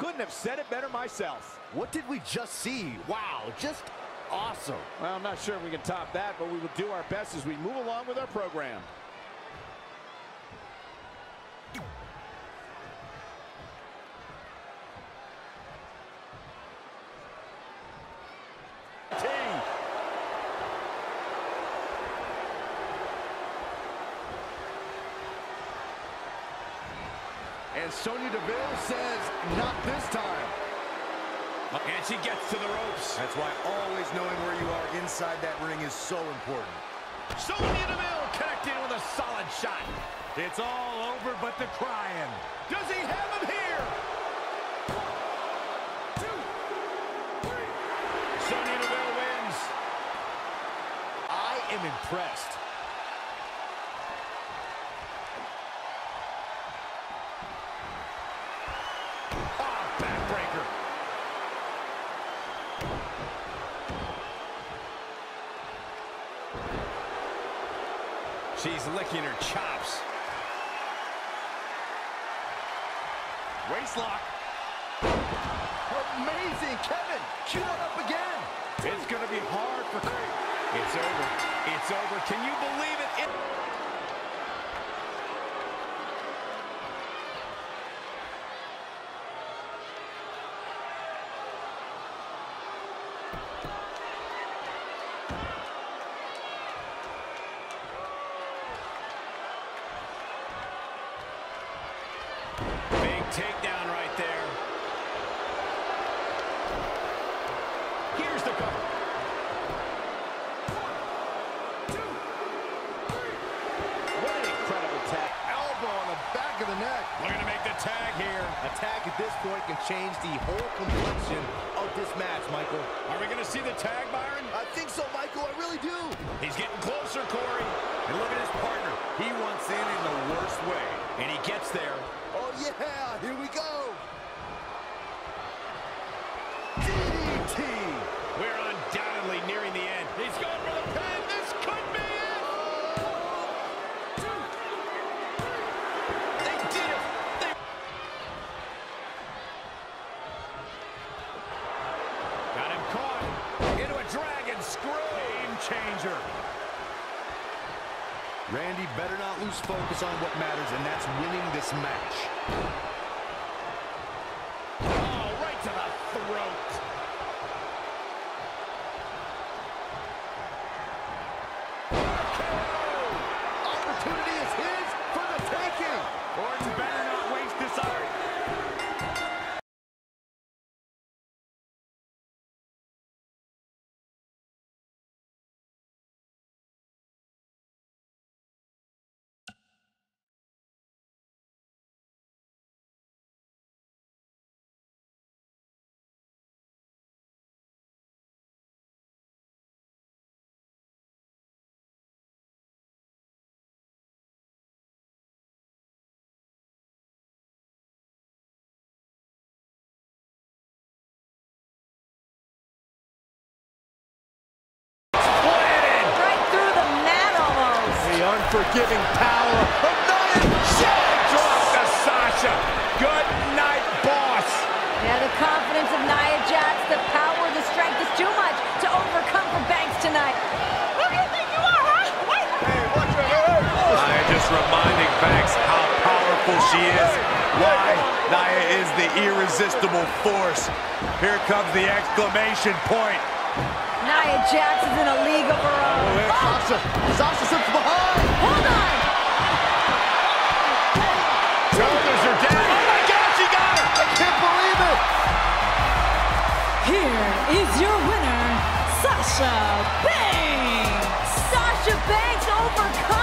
couldn't have said it better myself. What did we just see? Wow, just awesome. Well, I'm not sure if we can top that, but we will do our best as we move along with our program. And Sonya Deville says, not this time. Uh, and she gets to the ropes. That's why always knowing where you are inside that ring is so important. Sonya Deville connecting with a solid shot. It's all over but the crying. Does he have him here? Sonya Deville wins. I am impressed. She's licking her chops. Waistlock. Amazing, Kevin. Cue it up again. It's going to be hard for... It's over. It's over. Can you believe it? it... takedown right there. Here's the cover. What an incredible tag. Elbow on the back of the neck. Looking to make the tag here. A tag at this point can change the whole complexion of this match, Michael. Are we going to see the tag, Byron? I think so, Michael. I really do. He's getting closer, Corey. And look at his partner. He wants in in the worst way. And he gets there. Here we go. DDT. We're undoubtedly nearing the end. He's going for the pin. This could be it. Two. They did it. They... Got him caught into a dragon screw. Game changer. Randy better not lose focus on what matters, and that's winning this match. Unforgiving power of Nia Jax. Drop to Sasha. Good night, boss. Yeah, the confidence of Nia Jax, the power, the strength is too much to overcome for Banks tonight. Who do you think you are, huh? What? Nia just reminding Banks how powerful she is. Why Nia is the irresistible force. Here comes the exclamation point. Nia Jax is in a league of her own. Oh, Sasha. Sasha slips behind. Is your winner, Sasha Banks. Sasha Banks overcomes